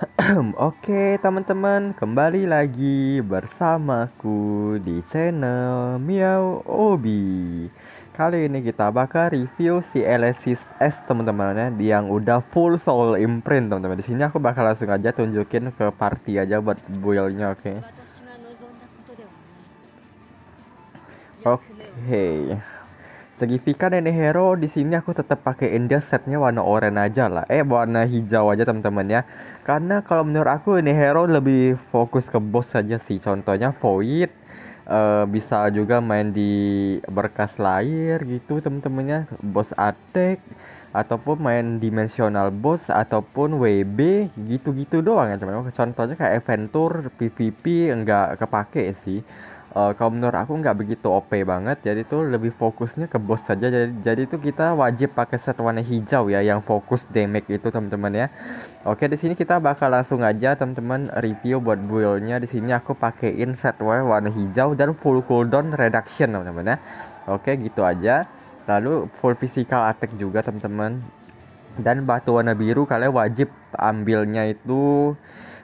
Oke teman-teman kembali lagi bersamaku di channel Miao Obi. Kali ini kita bakal review si Elysis S teman-teman ya Yang udah full soul imprint teman-teman. Di sini aku bakal langsung aja tunjukin ke party aja buat buildnya oke? Oke. okay signifikan ini hero di sini aku tetap pakai indah setnya warna oranye aja lah. Eh warna hijau aja teman-teman ya. Karena kalau menurut aku ini hero lebih fokus ke boss saja sih. Contohnya void uh, bisa juga main di berkas layar gitu teman-temannya boss attack ataupun main dimensional boss ataupun WB gitu-gitu doang ya teman-teman. Contohnya kayak adventure PVP enggak kepake sih uh, kalau menurut aku nggak begitu OP banget jadi itu lebih fokusnya ke boss saja. Jadi jadi itu kita wajib pakai set warna hijau ya yang fokus damage itu teman-teman ya. Oke di sini kita bakal langsung aja teman-teman review buat buildnya. Di sini aku pakaiin set warna hijau dan full cooldown reduction teman-teman ya. Oke gitu aja. Lalu full physical attack juga teman-teman. Dan batu warna biru kalian wajib ambilnya itu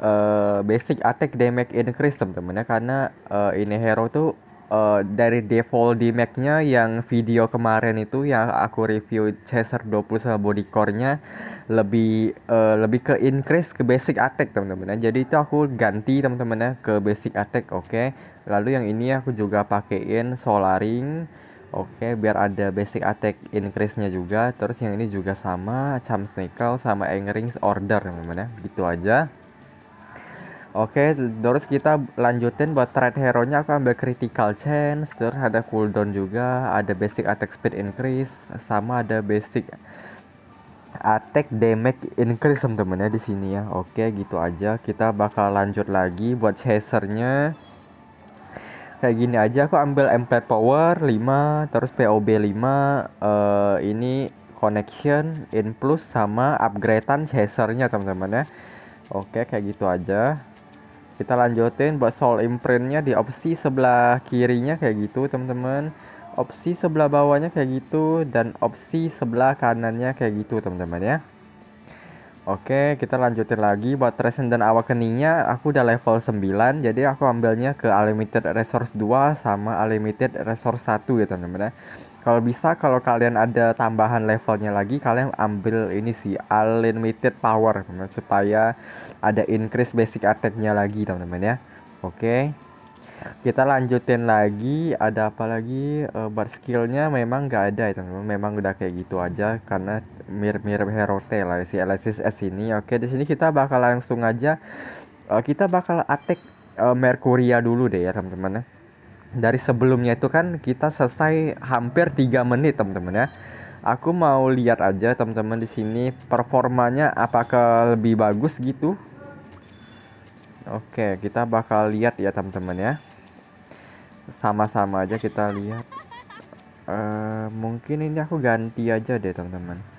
uh, basic attack damage increase teman-teman ya karena uh, ini hero tuh uh, dari default damage-nya yang video kemarin itu yang aku review Chaser 20 sama body core-nya lebih uh, lebih ke increase ke basic attack teman-teman ya. Jadi itu aku ganti teman-teman ya ke basic attack oke. Okay? Lalu yang ini aku juga pakein solaring Oke, okay, biar ada basic attack increase-nya juga. Terus yang ini juga sama, Charm Snackle sama Engrings Order teman-teman ya. Gitu aja. Oke, terus kita lanjutin buat threat hero-nya aku ambil critical chance, terus ada cooldown juga, ada basic attack speed increase, sama ada basic attack damage increase teman-teman ya di sini ya. Oke, gitu aja. Kita bakal lanjut lagi buat chasernya. Kayak gini aja aku ambil M4 power 5, terus POB 5, uh, ini connection in plus sama upgradean chasernya teman-teman ya. Oke, kayak gitu aja kita lanjutin buat soul imprintnya di opsi sebelah kirinya kayak gitu teman-teman. Opsi sebelah bawahnya kayak gitu dan opsi sebelah kanannya kayak gitu teman-teman ya. Oke kita lanjutin lagi buat Tresen dan Awakeningnya. Aku udah level 9 jadi aku ambilnya ke Unlimited Resource 2 sama Unlimited Resource 1 ya teman-teman ya kalau bisa kalau kalian ada tambahan levelnya lagi kalian ambil ini sih unlimited power teman supaya ada increase basic attacknya lagi teman-teman ya. Oke. Kita lanjutin lagi ada apa lagi? Uh, bar skillnya memang nggak ada ya teman-teman. Memang udah kayak gitu aja karena mirip-mirip hero T lah si Elysis S ini. Oke di sini kita bakal langsung aja uh, kita bakal attack uh, Mercuria dulu deh ya teman-teman ya dari sebelumnya itu kan kita selesai hampir 3 menit teman-teman ya. Aku mau lihat aja teman-teman di sini performanya apakah lebih bagus gitu. Oke, kita bakal lihat ya teman-teman ya. Sama-sama aja kita lihat. Uh, mungkin ini aku ganti aja deh teman-teman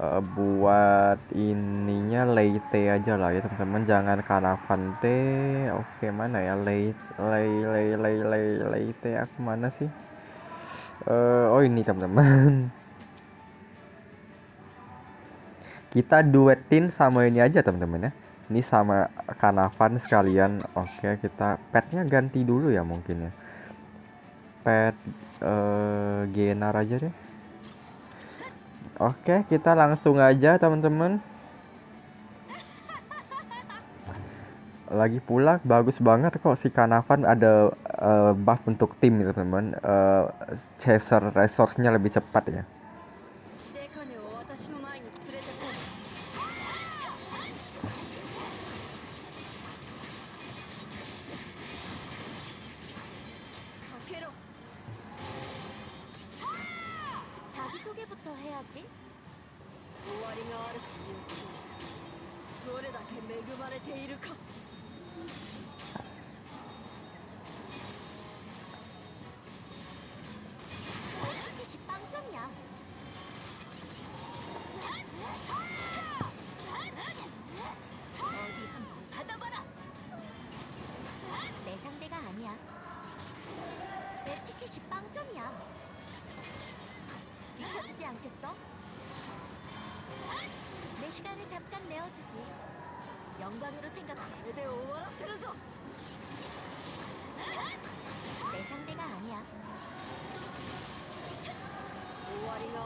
uh, buat ininya late aja lah ya teman-teman. Jangan kanavante oke mana ya? Lay lay lay lay late aku mana sih? Uh, oh ini teman-teman. Kita duetin sama ini aja teman-teman ya. Ini sama kanavan sekalian. Oke kita petnya ganti dulu ya mungkin ya. Pet uh, genar aja deh Oke, kita langsung aja teman-teman. Lagi pula bagus banget kok si Kanavan ada uh, buff untuk tim teman-teman. Uh, chaser resource-nya lebih cepat ya. れているか。ど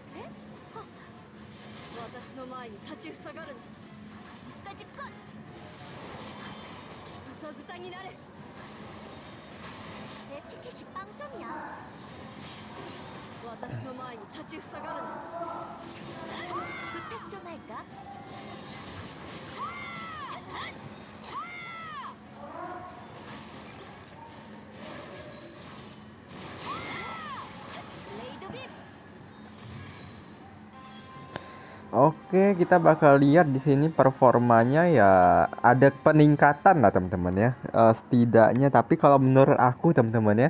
같은 게 내 앞에? 私の前に立ちふさがるな 까지 끝. ズタズタになれ 내 티켓이 빵점이야. 私の前に立ちふさがるな 부탁 좀 할까? Oke, kita bakal lihat di sini performanya ya ada peningkatan lah teman-teman ya. Eh, setidaknya tapi kalau menurut aku teman-teman ya,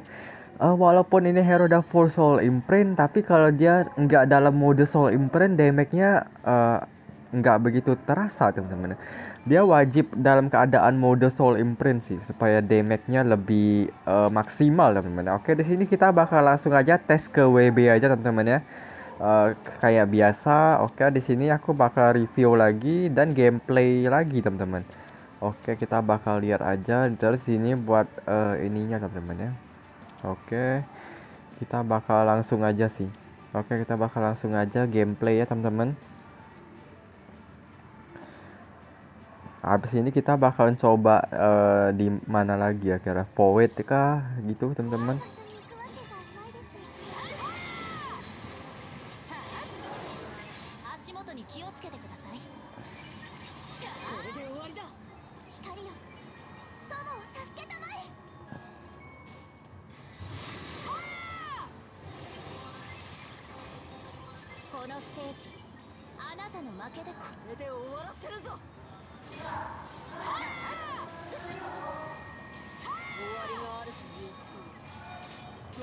eh, walaupun ini hero udah full soul imprint, tapi kalau dia nggak dalam mode soul imprint, damage-nya eh, nggak begitu terasa teman-teman. Dia wajib dalam keadaan mode soul imprint sih supaya damage-nya lebih eh, maksimal teman-teman. Oke, di sini kita bakal langsung aja tes ke WB aja teman-teman ya. Eh, kayak biasa, oke di sini aku bakal review lagi dan gameplay lagi teman-teman. Oke kita bakal lihat aja terus ini buat eh, ininya teman-teman ya. Oke kita bakal langsung aja sih. Oke kita bakal langsung aja gameplay ya teman-teman. Habis ini kita bakalan coba eh, di mana lagi ya kira forward kah gitu teman-teman. ージあなたの負けです。これで終わらせるぞ。終わりがあるという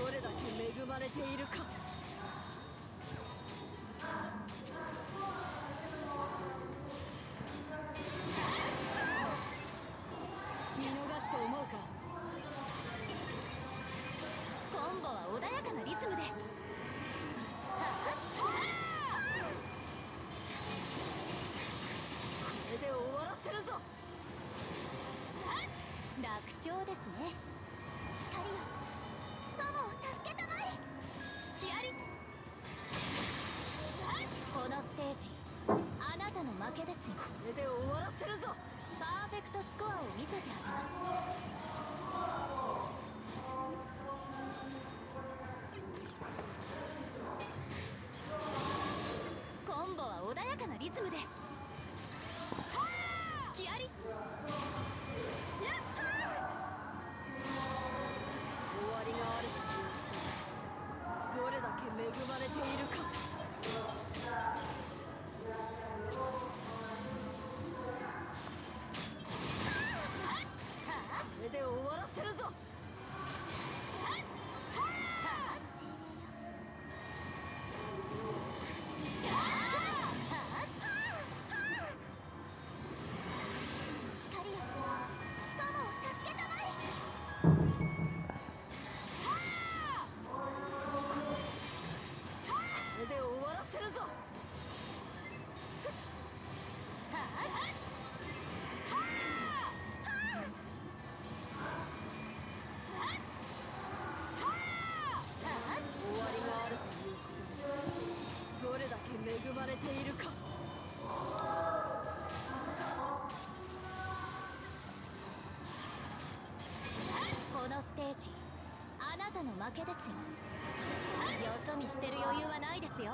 どれだけ恵まれているか。見逃すと思うか。コンボは穏やかなリズムで楽勝ですね。あなたの負けですよ。よそ見してる余裕はないですよ。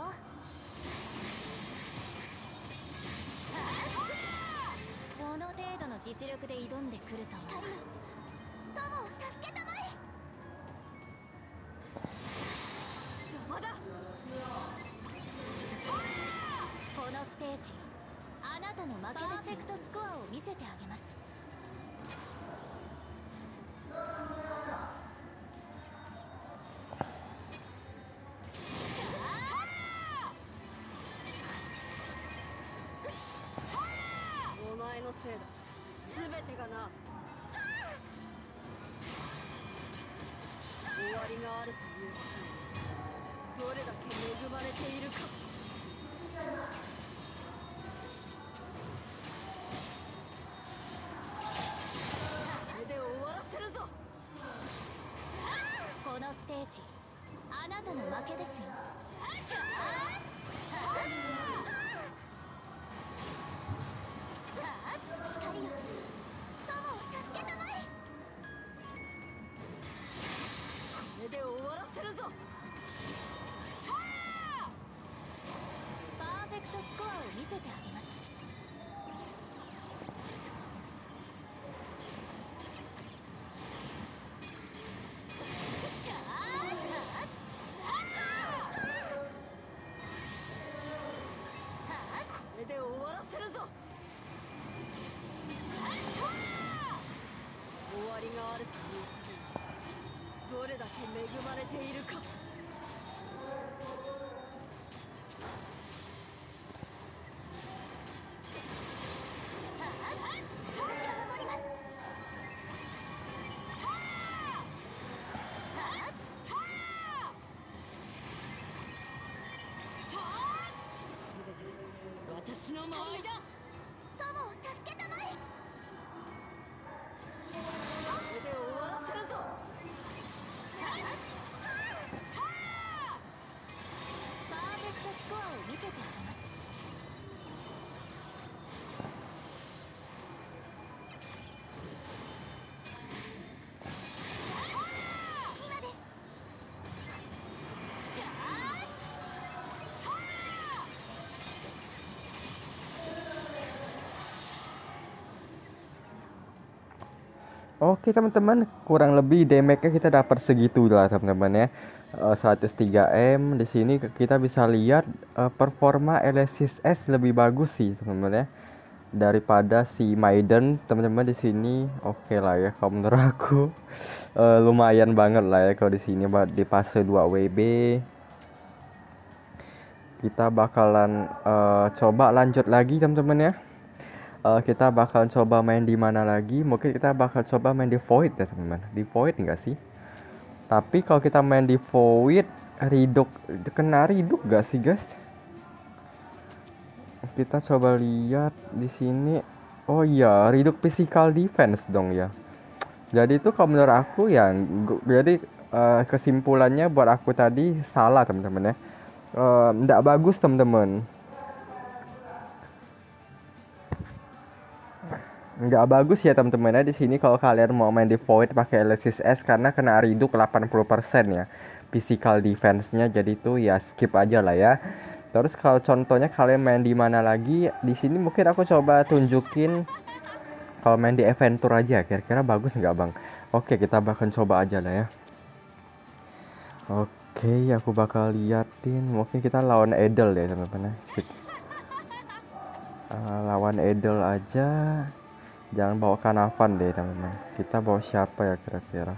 その程度の実力で挑んでくるとは。のせいだ。全てがな。終わりがあるということ。にどれだけ恵まれているか。これで終わらせるぞ。このステージあなたの負けですよまれているか。私が守り Oke teman-teman, kurang lebih damage-nya kita dapat segitu lah teman-teman ya. Eh, 103M di sini kita bisa lihat eh, performa Elysis S lebih bagus sih teman-teman ya. Daripada si Maiden teman-teman di sini oke lah ya kalau menurut aku. Eh, lumayan banget lah ya kalau di sini di fase 2 WB kita bakalan eh, coba lanjut lagi teman-teman ya Eh, kita bakal coba main di mana lagi? Mungkin kita bakal coba main di void ya teman-teman. Di void enggak sih? Tapi kalau kita main di void riduk kena riduk gak sih guys? Kita coba lihat di sini. Oh iya riduk physical defense dong ya. Jadi itu kalau menurut aku ya jadi eh, kesimpulannya buat aku tadi salah teman-teman ya. Eh, nggak bagus teman-teman nggak bagus ya teman-teman ya di sini kalau kalian mau main di void pakai Elysis S karena kena riduk 80% ya. Physical defense-nya jadi itu ya skip aja lah ya. Terus kalau contohnya kalian main di mana lagi? Di sini mungkin aku coba tunjukin kalau main di Adventure aja kira-kira bagus nggak bang? Oke kita bakal coba aja lah ya. Oke aku bakal liatin. Mungkin kita lawan Edel ya teman-teman Eh, lawan Edel aja jangan bawa Kanavan deh teman-teman. Kita bawa siapa ya kira-kira?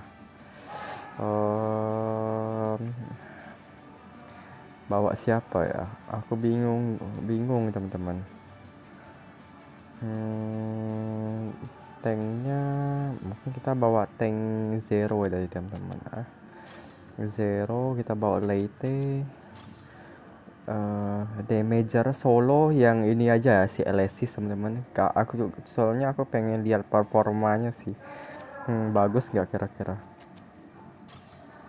Em, bawa siapa ya? Aku bingung bingung teman-teman. Hmm, tanknya mungkin kita bawa tank zero ya dari teman-teman ah. Zero kita bawa Leyte eh damager solo yang ini aja si Elysis teman-teman. Kak aku juga soalnya aku pengen lihat performanya sih. Hmm, bagus nggak kira-kira?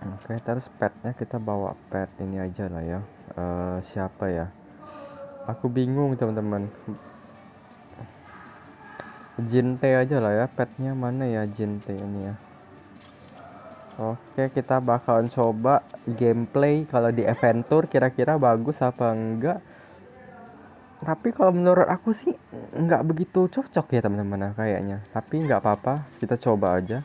Oke terus petnya kita bawa pet ini aja lah ya. Eh siapa ya? Aku bingung teman-teman. Jinte aja lah ya petnya mana ya Jinte ini ya Oke, kita bakalan coba gameplay kalau di Adventure kira-kira bagus apa enggak. Tapi kalau menurut aku sih nggak begitu cocok ya teman-teman kayaknya. Tapi nggak apa-apa, kita coba aja.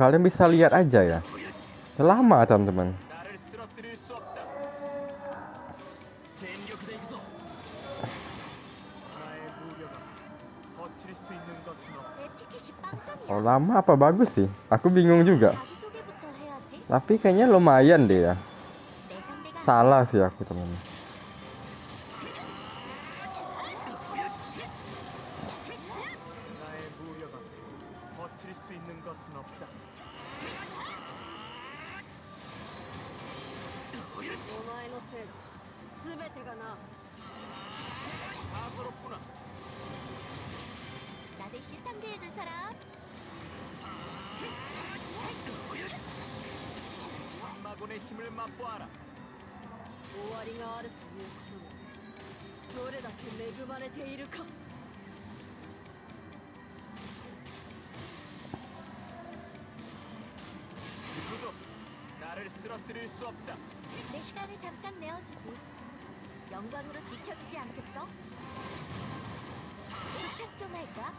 kalian bisa lihat aja ya. Lama teman-teman. Oh, lama apa bagus sih? Aku bingung juga. Tapi kayaknya lumayan deh ya. Salah sih aku teman-teman. 상대해줄 사람. 마곤의 힘을 맛보아라. 終わりがあるということがどれだけ恵まれているか 누구도 나를 쓰러뜨릴 수 없다. 내 시간을 잠깐 내어주지. 영광으로 비켜주지 않겠어? 부탁 좀 할까?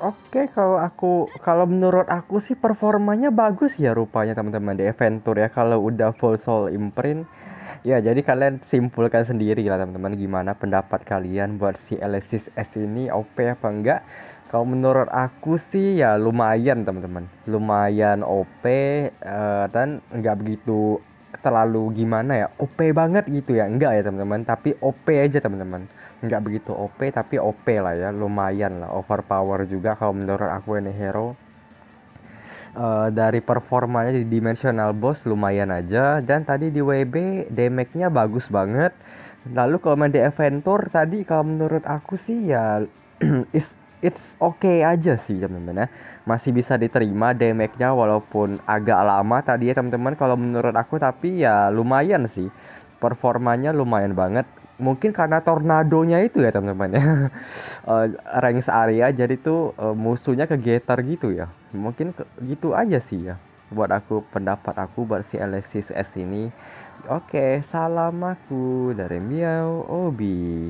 Oke, kalau aku kalau menurut aku sih performanya bagus ya rupanya teman-teman di Adventure ya. Kalau udah full soul imprint. Ya, jadi kalian simpulkan sendiri lah teman-teman gimana pendapat kalian buat si Alesis S ini OP apa enggak? Kalau menurut aku sih ya lumayan teman-teman. Lumayan OP eh, dan enggak begitu terlalu gimana ya OP banget gitu ya enggak ya teman-teman tapi OP aja teman-teman nggak begitu OP tapi OP lah ya lumayan lah overpower juga kalau menurut aku ini hero Eh, dari performanya di dimensional boss lumayan aja. Dan tadi di WB damage-nya bagus banget. Lalu kalau main di Adventure tadi kalau menurut aku sih ya is it's okay aja sih teman-teman ya. Masih bisa diterima damage-nya walaupun agak lama tadi ya teman-teman kalau menurut aku. Tapi ya lumayan sih performanya lumayan banget mungkin karena tornadonya itu ya teman-teman ya. Eh, ranks area jadi tuh eh, musuhnya kegetar gitu ya. Mungkin ke- gitu aja sih ya buat aku pendapat aku buat si Alexis S ini. Oke salam aku dari Miao Obi